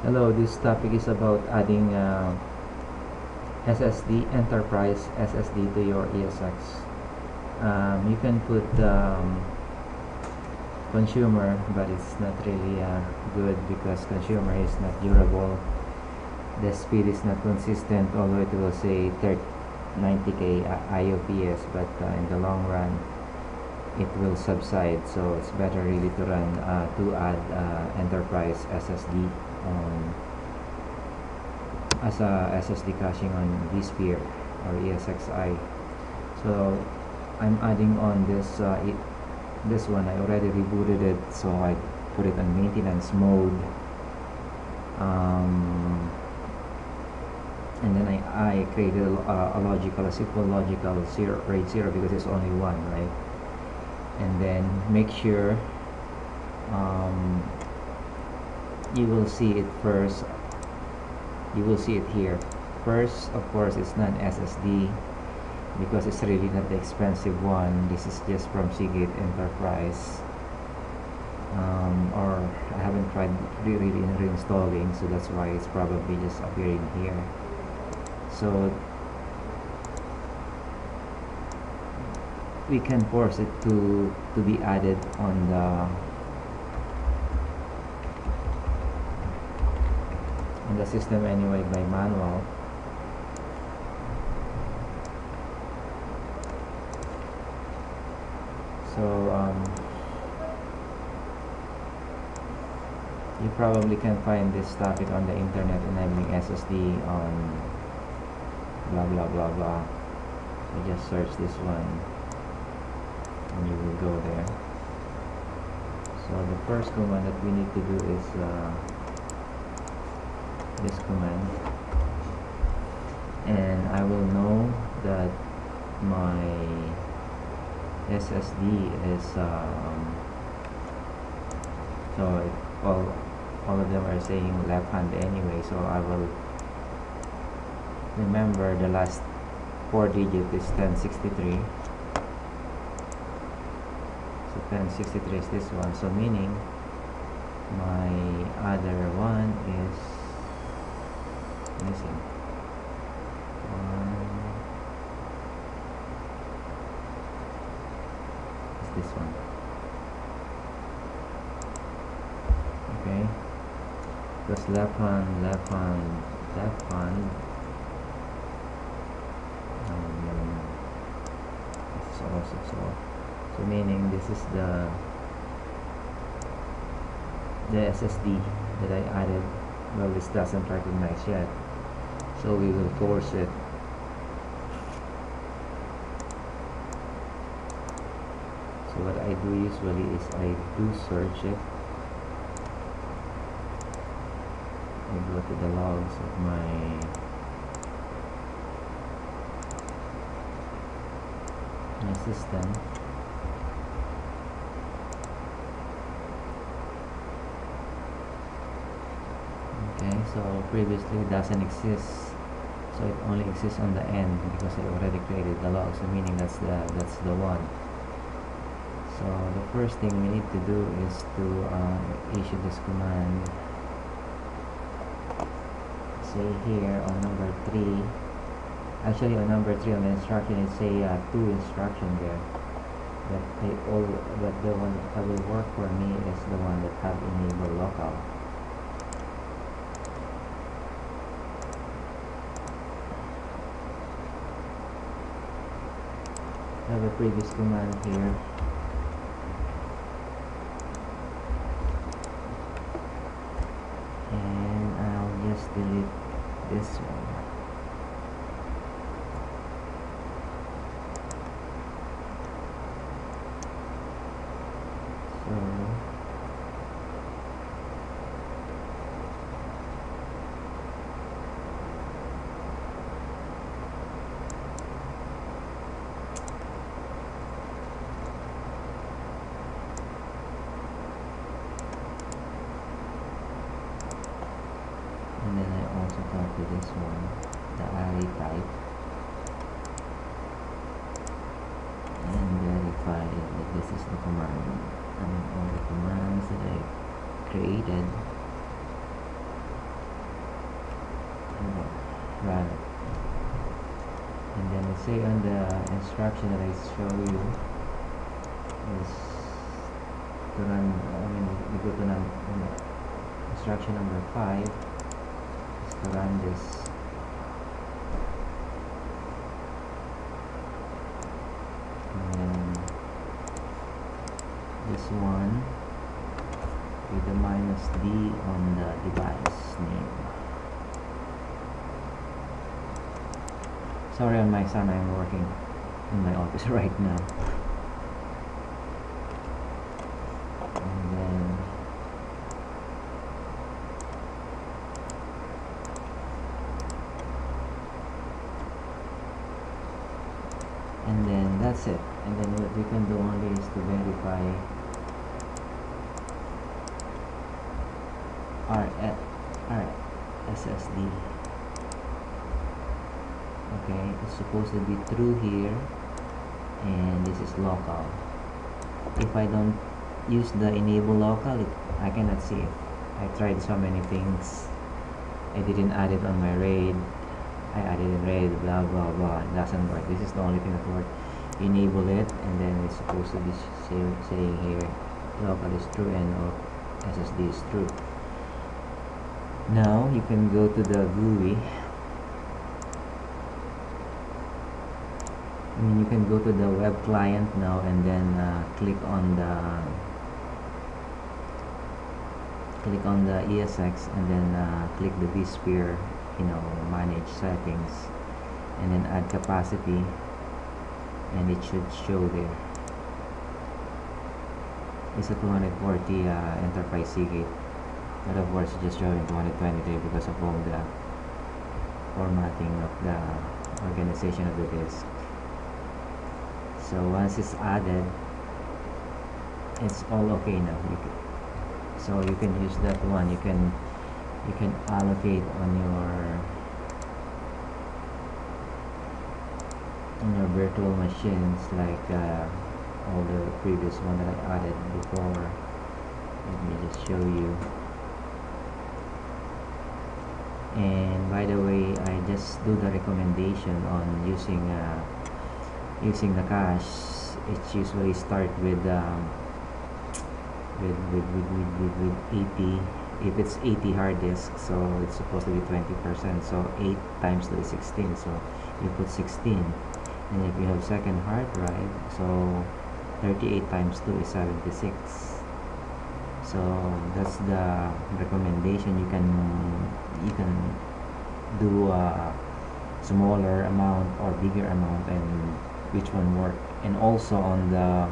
Hello, this topic is about adding uh, SSD, Enterprise SSD to your ESX. Um, you can put um, consumer, but it's not really uh, good because consumer is not durable. The speed is not consistent, although it will say 90k IOPS, but uh, in the long run, it will subside. So it's better really to run uh, to add uh, Enterprise SSD um, as a SSD caching on vSphere or ESXi so I'm adding on this uh, it, this one. I already rebooted it so I put it on maintenance mode. Um, and then I, I created a, a logical a simple logical zero RAID 0 because it's only one right? And then make sure um, you will see it first. You will see it here. First of course it's not SSD because it's really not the expensive one. This is just from Seagate Enterprise. Um, or I haven't tried really reinstalling so that's why it's probably just appearing here. So we can force it to to be added on the in the system anyway by manual. So um, you probably can find this topic on the internet enabling SSD on blah blah blah blah. So just search this one and you will go there. So the first command that we need to do is uh, this command. And I will know that my SSD is um, so all all of them are saying left hand anyway so I will remember the last four digit is 1063 so 1063 is this one so meaning my other missing one is this one? Okay. Because left hand left hand left hand um, is also so so meaning this is the the SSD that I added. Well this doesn't recognize yet so we will force it. So what I do usually is I do search it. I go to the logs of my my system. Okay so previously it doesn't exist so it only exists on the end because I already created the log so meaning that's the that's the one. So the first thing we need to do is to uh, issue this command. Say here on number 3 actually on number 3 on the instruction it say uh, two instruction there. But I all but the one that will work for me is the one that have enable local have a previous command here. And I'll just delete this one this one the array type and verify that this is the command. And all the commands that I created. Run and then let's say on the instruction that I show you is to run I mean we go to num instruction number 5 is to this and this one with the minus D on the device name. Sorry on my son I'm working in my office right now and then and then that's it and then what we can do only is to verify our, our SSD okay it's supposed to be true here and this is local. If I don't use the enable local it, I cannot see it. I tried so many things. I didn't add it on my RAID. I added in RAID blah blah blah. It doesn't work. This is the only thing that works enable it and then it's supposed to be saying here local is true and SSD is true now you can go to the GUI. I mean you can go to the web client now and then uh, click on the click on the ESX and then uh, click the vSphere you know manage settings and then add capacity and it should show there. It's a 240 uh, enterprise Seagate but of it's just showing 223 because of all the formatting of the organization of the disk so once it's added it's all okay now. You can, so you can use that one. You can you can allocate on your on your virtual machines like uh, all the previous one that I added before. Let me just show you and by the way I just do the recommendation on using uh, using the cache it's usually start with um, with, with, with, with, with, with 80 if it's 80 hard disk so it's supposed to be 20 percent so 8 times 2 is 16 so you put 16 and if you have second hard drive so 38 times 2 is 76 so that's the recommendation. You can you can do a smaller amount or bigger amount and which one work. And also on the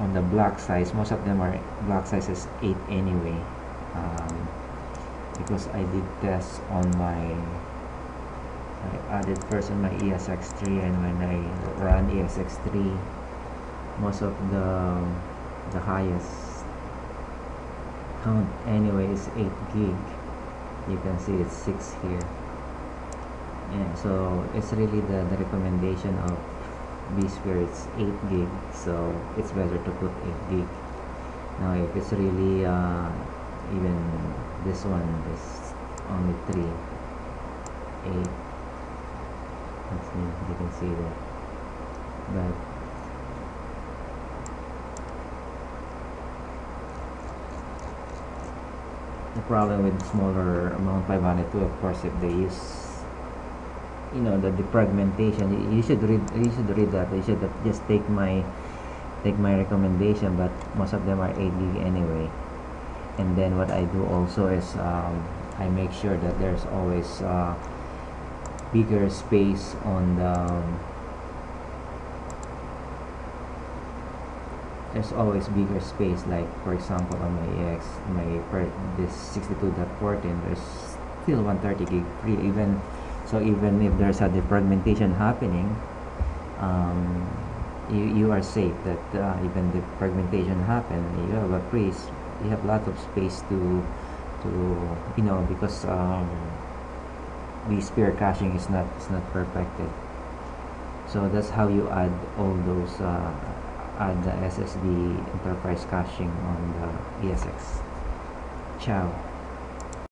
on the block size most of them are block sizes 8 anyway. Um, because I did tests on my I added first on my ESX3 and when I run ESX3 most of the the highest count anyway is 8 gig. You can see it's 6 here. Yeah so it's really the, the recommendation of vSphere it's 8 gig so it's better to put 8 gig. Now if it's really uh, even this one is only 3 8 let's see you can see that. But problem with smaller amount 502 of course if they use you know the defragmentation you, you should read you should read that. You should just take my take my recommendation but most of them are 8 gig anyway. And then what I do also is um, I make sure that there's always uh, bigger space on the there's always bigger space like for example on my EX my this 62.14 there's still 130 gig free even. So even if there's a defragmentation happening um, you, you are safe that uh, even the fragmentation happen you have a freeze you have lots of space to to you know because um, vSphere caching is not is not perfected. So that's how you add all those uh, add the SSD enterprise caching on the ESX ciao